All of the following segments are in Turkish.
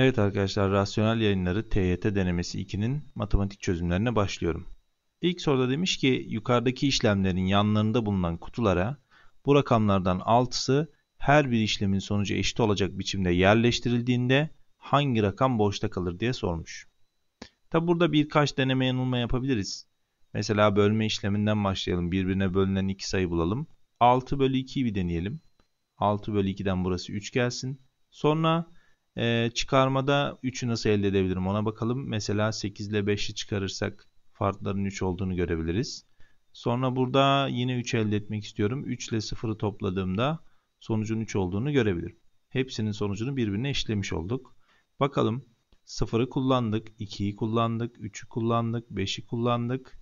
Evet arkadaşlar, rasyonel yayınları TYT denemesi 2'nin matematik çözümlerine başlıyorum. İlk soruda demiş ki yukarıdaki işlemlerin yanlarında bulunan kutulara bu rakamlardan 6'sı her bir işlemin sonucu eşit olacak biçimde yerleştirildiğinde hangi rakam boşta kalır diye sormuş. Tabi burada birkaç deneme yanılma yapabiliriz. Mesela bölme işleminden başlayalım. Birbirine bölünen iki sayı bulalım. 6 bölü 2'yi bir deneyelim. 6 bölü 2'den burası 3 gelsin. Sonra e, çıkarmada 3'ü nasıl elde edebilirim ona bakalım. Mesela 8 ile 5'i çıkarırsak farkların 3 olduğunu görebiliriz. Sonra burada yine 3 elde etmek istiyorum. 3 ile 0'ı topladığımda sonucun 3 olduğunu görebilirim. Hepsinin sonucunu birbirine eşlemiş olduk. Bakalım 0'ı kullandık, 2'yi kullandık, 3'ü kullandık, 5'i kullandık.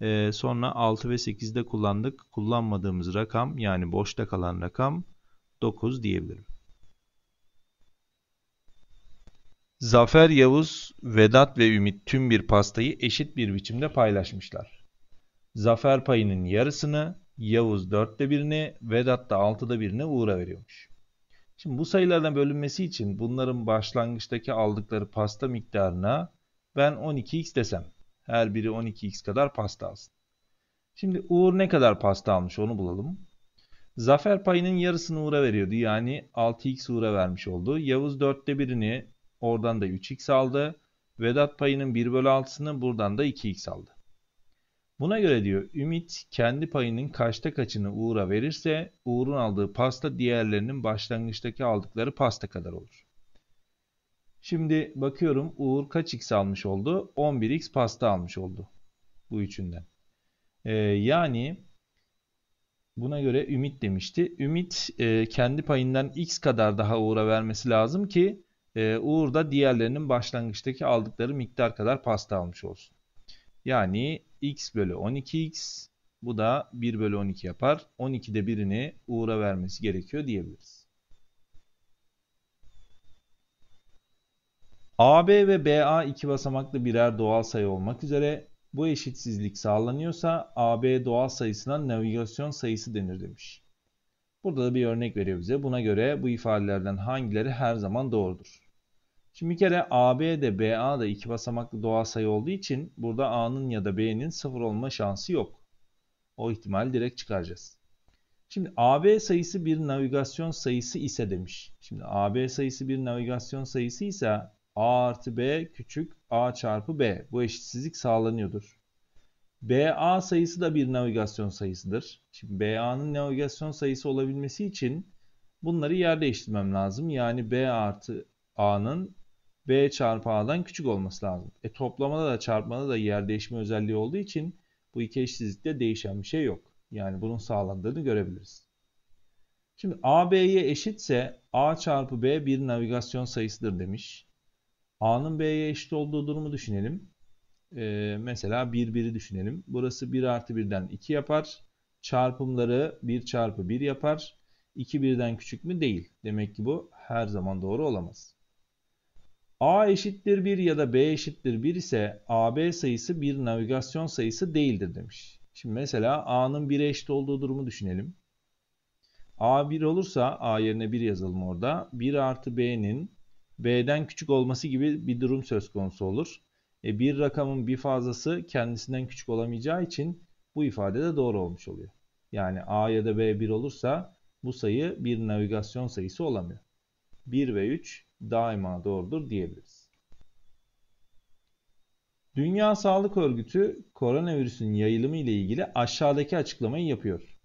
Ee, sonra 6 ve 8'de kullandık. Kullanmadığımız rakam yani boşta kalan rakam 9 diyebilirim. Zafer, Yavuz, Vedat ve Ümit tüm bir pastayı eşit bir biçimde paylaşmışlar. Zafer payının yarısını, Yavuz dörtte birini, Vedat da altıda birini Uğur'a veriyormuş. Şimdi bu sayılardan bölünmesi için bunların başlangıçtaki aldıkları pasta miktarına ben 12x desem. Her biri 12x kadar pasta alsın. Şimdi Uğur ne kadar pasta almış onu bulalım. Zafer payının yarısını Uğur'a veriyordu. Yani 6x Uğur'a vermiş oldu. Yavuz dörtte birini oradan da 3x aldı. Vedat payının 1 bölü 6'sını buradan da 2x aldı. Buna göre diyor Ümit kendi payının kaçta kaçını Uğur'a verirse Uğur'un aldığı pasta diğerlerinin başlangıçtaki aldıkları pasta kadar olur. Şimdi bakıyorum Uğur kaç x almış oldu? 11x pasta almış oldu. Bu üçünden. Ee, yani buna göre Ümit demişti. Ümit e, kendi payından x kadar daha Uğur'a vermesi lazım ki e, Uğur da diğerlerinin başlangıçtaki aldıkları miktar kadar pasta almış olsun. Yani x bölü 12x bu da 1 bölü 12 yapar. 12'de birini Uğur'a vermesi gerekiyor diyebiliriz. AB ve BA iki basamaklı birer doğal sayı olmak üzere bu eşitsizlik sağlanıyorsa AB doğal sayısına navigasyon sayısı denir demiş. Burada da bir örnek veriyor bize. Buna göre bu ifadelerden hangileri her zaman doğrudur? Şimdi bir kere AB de BA da iki basamaklı doğal sayı olduğu için burada A'nın ya da B'nin sıfır olma şansı yok. O ihtimali direkt çıkaracağız. Şimdi AB sayısı bir navigasyon sayısı ise demiş. Şimdi AB sayısı bir navigasyon sayısı ise A artı B küçük A çarpı B. Bu eşitsizlik sağlanıyordur. BA sayısı da bir navigasyon sayısıdır. Şimdi BA'nın navigasyon sayısı olabilmesi için bunları yer değiştirmem lazım. Yani B artı A'nın B çarpı A'dan küçük olması lazım. E toplamada da çarpmada da yer değişme özelliği olduğu için bu iki eşitsizlikte değişen bir şey yok. Yani bunun sağlandığını görebiliriz. Şimdi A B'ye eşitse A çarpı B bir navigasyon sayısıdır demiş. A'nın B'ye eşit olduğu durumu düşünelim. Ee, mesela 1 1'i düşünelim. Burası 1 artı 1'den 2 yapar. Çarpımları 1 çarpı 1 yapar. 2 birden küçük mü? Değil. Demek ki bu her zaman doğru olamaz. A eşittir 1 ya da B eşittir 1 ise AB sayısı bir navigasyon sayısı değildir demiş. Şimdi mesela A'nın 1'e eşit olduğu durumu düşünelim. A 1 olursa A yerine 1 yazalım orada. 1 artı B'nin B'den küçük olması gibi bir durum söz konusu olur. E, bir rakamın bir fazlası kendisinden küçük olamayacağı için bu ifade de doğru olmuş oluyor. Yani A ya da B 1 olursa bu sayı bir navigasyon sayısı olamıyor. 1 ve 3 daima doğrudur diyebiliriz. Dünya Sağlık Örgütü koronavirüsün yayılımı ile ilgili aşağıdaki açıklamayı yapıyor.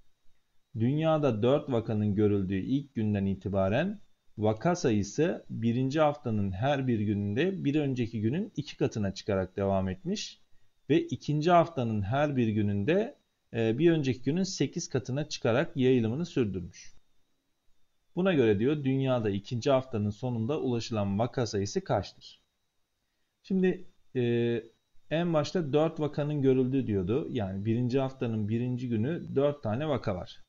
Dünyada 4 vakanın görüldüğü ilk günden itibaren vaka sayısı birinci haftanın her bir gününde bir önceki günün iki katına çıkarak devam etmiş ve ikinci haftanın her bir gününde e, bir önceki günün 8 katına çıkarak yayılımını sürdürmüş. Buna göre diyor dünyada ikinci haftanın sonunda ulaşılan vaka sayısı kaçtır? Şimdi e, en başta 4 vakanın görüldüğü diyordu. Yani birinci haftanın birinci günü 4 tane vaka var.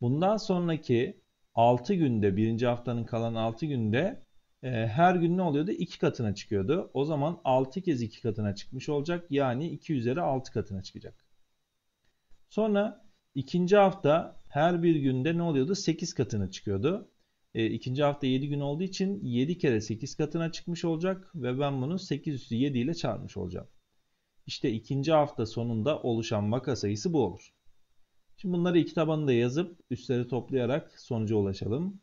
Bundan sonraki 6 günde, birinci haftanın kalan 6 günde e, her gün ne oluyordu? 2 katına çıkıyordu. O zaman 6 kez 2 katına çıkmış olacak. Yani 2 üzeri 6 katına çıkacak. Sonra ikinci hafta her bir günde ne oluyordu? 8 katına çıkıyordu. E, ikinci hafta 7 gün olduğu için 7 kere 8 katına çıkmış olacak ve ben bunu 8 üstü 7 ile çarpmış olacağım. İşte ikinci hafta sonunda oluşan vaka sayısı bu olur. Şimdi bunları iki tabanında yazıp üstleri toplayarak sonuca ulaşalım.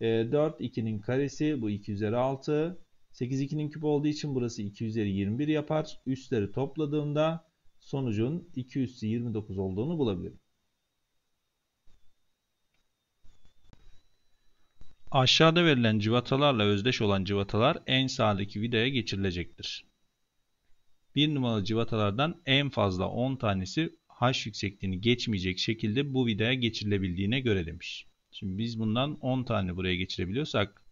E, 4 2'nin karesi bu 2 üzeri 6. 8 2'nin küp olduğu için burası 2 üzeri 21 yapar. Üstleri topladığımda sonucun 2 üstü 29 olduğunu bulabilirim. Aşağıda verilen cıvatalarla özdeş olan cıvatalar en sağdaki vidaya geçirilecektir. Bir numaralı cıvatalardan en fazla 10 tanesi H yüksekliğini geçmeyecek şekilde bu vidaya geçirilebildiğine göre demiş. Şimdi biz bundan 10 tane buraya geçirebiliyorsak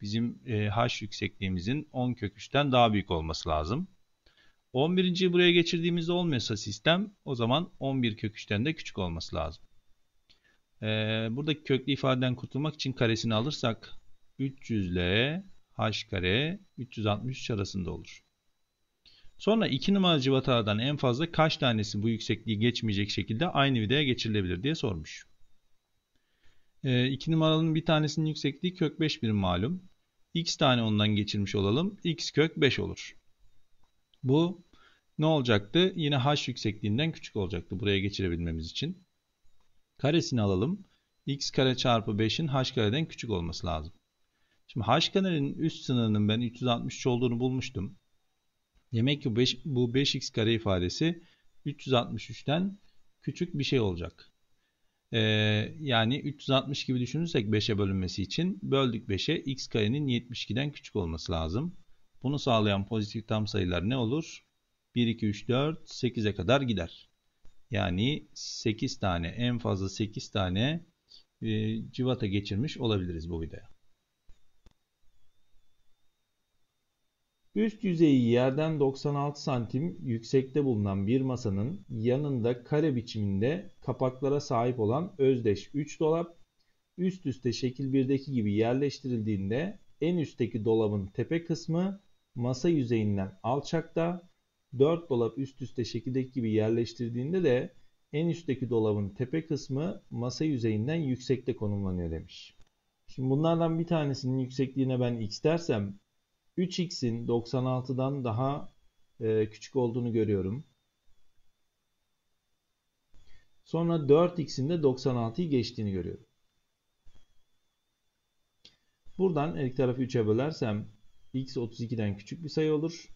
bizim e, H yüksekliğimizin 10 kök 3'ten daha büyük olması lazım. 11.yi buraya geçirdiğimizde olmuyorsa sistem o zaman 11 kök 3'ten de küçük olması lazım. Ee, buradaki köklü ifadeden kurtulmak için karesini alırsak 300 ile h kare 363 arasında olur. Sonra 2 numaralı cıvatalardan en fazla kaç tanesi bu yüksekliği geçmeyecek şekilde aynı vidaya geçirilebilir diye sormuş. 2 ee, numaralının bir tanesinin yüksekliği kök 5 birim malum. x tane ondan geçirmiş olalım. x kök 5 olur. Bu ne olacaktı? Yine h yüksekliğinden küçük olacaktı buraya geçirebilmemiz için. Karesini alalım. x kare çarpı 5'in h kareden küçük olması lazım. Şimdi h karenin üst sınırının ben 363 olduğunu bulmuştum. Demek ki 5, bu 5x kare ifadesi 363'ten küçük bir şey olacak. Ee, yani 360 gibi düşünürsek 5'e bölünmesi için böldük 5'e x karenin 72'den küçük olması lazım. Bunu sağlayan pozitif tam sayılar ne olur? 1, 2, 3, 4, 8'e kadar gider. Yani 8 tane en fazla 8 tane e, civata geçirmiş olabiliriz bu videoya. Üst yüzeyi yerden 96 santim yüksekte bulunan bir masanın yanında kare biçiminde kapaklara sahip olan özdeş 3 dolap üst üste şekil 1'deki gibi yerleştirildiğinde en üstteki dolabın tepe kısmı masa yüzeyinden alçakta 4 dolap üst üste şekildeki gibi yerleştirdiğinde de en üstteki dolabın tepe kısmı masa yüzeyinden yüksekte konumlanıyor demiş. Şimdi bunlardan bir tanesinin yüksekliğine ben x dersem 3x'in 96'dan daha e, küçük olduğunu görüyorum. Sonra 4x'in de 96'yı geçtiğini görüyorum. Buradan ilk tarafı 3'e bölersem x 32'den küçük bir sayı olur.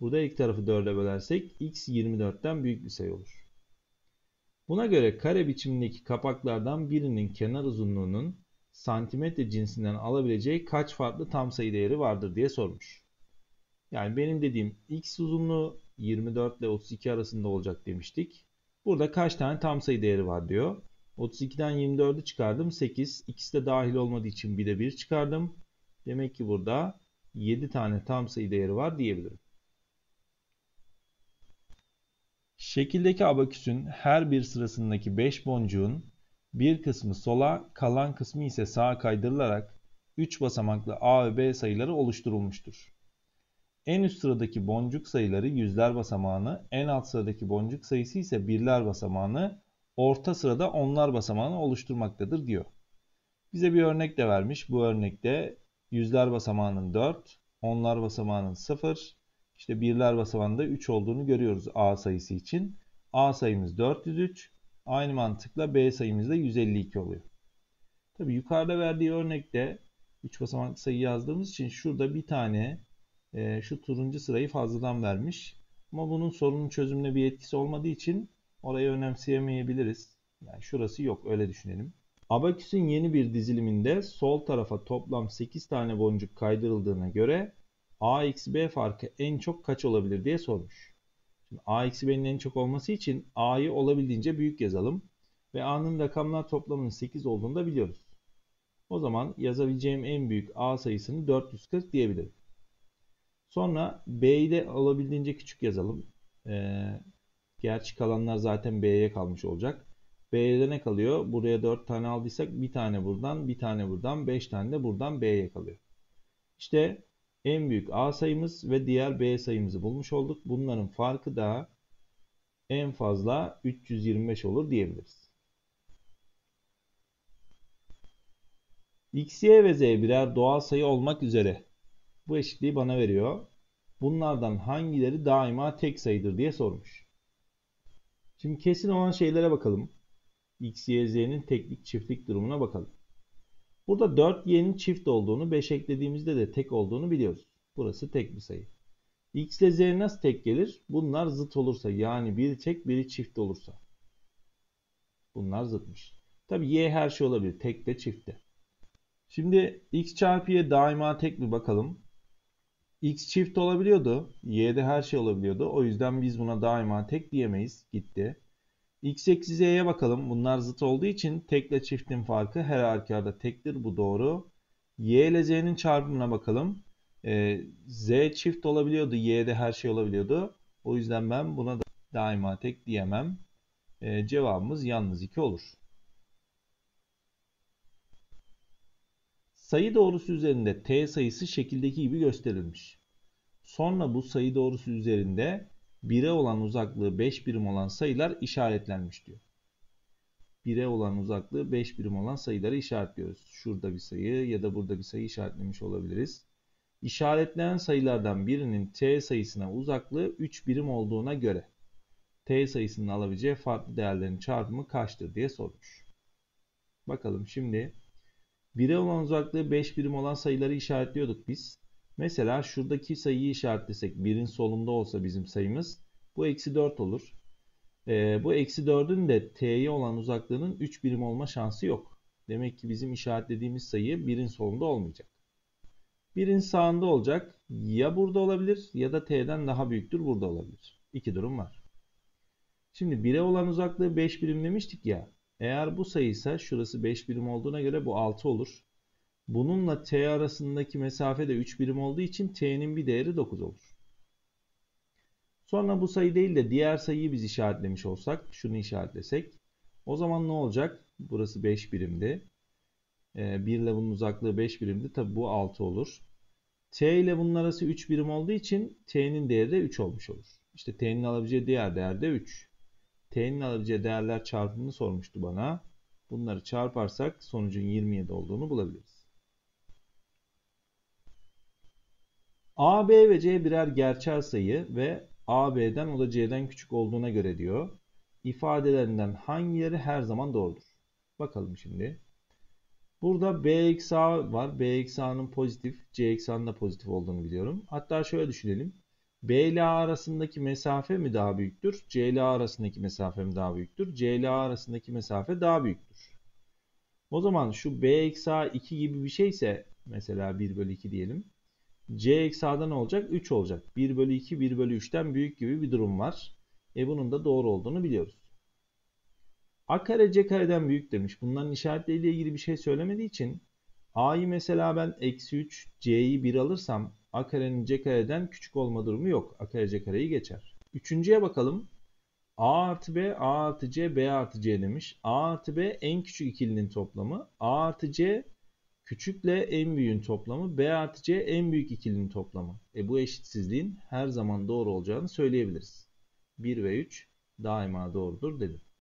Burada ilk tarafı 4'e bölersek x 24'ten büyük bir sayı olur. Buna göre kare biçimindeki kapaklardan birinin kenar uzunluğunun santimetre cinsinden alabileceği kaç farklı tam sayı değeri vardır diye sormuş. Yani benim dediğim x uzunluğu 24 ile 32 arasında olacak demiştik. Burada kaç tane tam sayı değeri var diyor. 32'den 24'ü çıkardım 8. İkisi de dahil olmadığı için bir de 1 çıkardım. Demek ki burada 7 tane tam sayı değeri var diyebilirim. Şekildeki abaküsün her bir sırasındaki 5 boncuğun bir kısmı sola, kalan kısmı ise sağa kaydırılarak 3 basamaklı A ve B sayıları oluşturulmuştur. En üst sıradaki boncuk sayıları yüzler basamağını, en alt sıradaki boncuk sayısı ise birler basamağını, orta sırada onlar basamağını oluşturmaktadır diyor. Bize bir örnek de vermiş. Bu örnekte yüzler basamağının 4, onlar basamağının 0, işte birler basamağında 3 olduğunu görüyoruz A sayısı için. A sayımız 403. Aynı mantıkla B sayımız da 152 oluyor. Tabi yukarıda verdiği örnekte 3 basamaklı sayı yazdığımız için şurada bir tane e, şu turuncu sırayı fazladan vermiş. Ama bunun sorunun çözümüne bir etkisi olmadığı için orayı önemseyemeyebiliriz. Yani şurası yok öyle düşünelim. Abaküsün yeni bir diziliminde sol tarafa toplam 8 tane boncuk kaydırıldığına göre a eksi b farkı en çok kaç olabilir diye sormuş. Şimdi a eksi b'nin en çok olması için a'yı olabildiğince büyük yazalım. Ve a'nın rakamlar toplamının 8 olduğunu da biliyoruz. O zaman yazabileceğim en büyük a sayısını 440 diyebilirim. Sonra b'yi de olabildiğince küçük yazalım. Ee, gerçi kalanlar zaten b'ye kalmış olacak. B'ye ne kalıyor? Buraya 4 tane aldıysak bir tane buradan, bir tane buradan, 5 tane de buradan B'ye kalıyor. İşte en büyük A sayımız ve diğer B sayımızı bulmuş olduk. Bunların farkı da en fazla 325 olur diyebiliriz. x, y ve z birer doğal sayı olmak üzere bu eşitliği bana veriyor. Bunlardan hangileri daima tek sayıdır diye sormuş. Şimdi kesin olan şeylere bakalım. x, y, z'nin teklik çiftlik durumuna bakalım. Burada 4y'nin çift olduğunu, 5 eklediğimizde de tek olduğunu biliyoruz. Burası tek bir sayı. x ile z nasıl tek gelir? Bunlar zıt olursa yani biri tek biri çift olursa. Bunlar zıtmış. Tabi y her şey olabilir. Tek de çift de. Şimdi x çarpı y daima tek mi bakalım. x çift olabiliyordu. y'de her şey olabiliyordu. O yüzden biz buna daima tek diyemeyiz. Gitti. X eksi z'ye bakalım. Bunlar zıt olduğu için tekle çiftin farkı her halükarda tektir. Bu doğru. y ile z'nin çarpımına bakalım. Ee, z çift olabiliyordu. y'de her şey olabiliyordu. O yüzden ben buna da daima tek diyemem. Ee, cevabımız yalnız 2 olur. Sayı doğrusu üzerinde t sayısı şekildeki gibi gösterilmiş. Sonra bu sayı doğrusu üzerinde 1'e olan uzaklığı 5 birim olan sayılar işaretlenmiş diyor. 1'e olan uzaklığı 5 birim olan sayıları işaretliyoruz. Şurada bir sayı ya da burada bir sayı işaretlemiş olabiliriz. İşaretlenen sayılardan birinin t sayısına uzaklığı 3 birim olduğuna göre t sayısının alabileceği farklı değerlerin çarpımı kaçtır diye sormuş. Bakalım şimdi 1'e olan uzaklığı 5 birim olan sayıları işaretliyorduk biz. Mesela şuradaki sayıyı işaretlesek 1'in solunda olsa bizim sayımız bu eksi 4 olur. Ee, bu eksi 4'ün de t'ye olan uzaklığının 3 birim olma şansı yok. Demek ki bizim işaretlediğimiz sayı 1'in solunda olmayacak. 1'in sağında olacak. Ya burada olabilir ya da t'den daha büyüktür burada olabilir. İki durum var. Şimdi 1'e olan uzaklığı 5 birim demiştik ya. Eğer bu sayı şurası 5 birim olduğuna göre bu 6 olur. Bununla t arasındaki mesafe de 3 birim olduğu için t'nin bir değeri 9 olur. Sonra bu sayı değil de diğer sayıyı biz işaretlemiş olsak, şunu işaretlesek. O zaman ne olacak? Burası 5 birimdi. 1 ee, ile bunun uzaklığı 5 birimdi. Tabi bu 6 olur. T ile bunun arası 3 birim olduğu için t'nin değeri de 3 olmuş olur. İşte t'nin alabileceği diğer değer de 3 t'nin alabileceği değerler çarpımını sormuştu bana. Bunları çarparsak sonucun 27 olduğunu bulabiliriz. A, B ve C birer gerçel sayı ve A, B'den o da C'den küçük olduğuna göre diyor. İfadelerinden hangileri her zaman doğrudur? Bakalım şimdi. Burada B eksi A var. B eksi A'nın pozitif, C eksi A'nın da pozitif olduğunu biliyorum. Hatta şöyle düşünelim. B ile A arasındaki mesafe mi daha büyüktür? C ile A arasındaki mesafe mi daha büyüktür? C ile A arasındaki mesafe daha büyüktür. O zaman şu B eksi A 2 gibi bir şeyse mesela 1 bölü 2 diyelim. C eksi A'da ne olacak? 3 olacak. 1 bölü 2 1 bölü 3'ten büyük gibi bir durum var. E bunun da doğru olduğunu biliyoruz. A kare C kareden büyük demiş. Bunların işaretleriyle ilgili bir şey söylemediği için A'yı mesela ben eksi 3, C'yi 1 alırsam A karenin C kareden küçük olma durumu yok. A kare C kareyi geçer. Üçüncüye bakalım. A artı B, A artı C, B artı C demiş. A artı B en küçük ikilinin toplamı. A artı C küçükle en büyüğün toplamı. B artı C en büyük ikilinin toplamı. E bu eşitsizliğin her zaman doğru olacağını söyleyebiliriz. 1 ve 3 daima doğrudur dedim.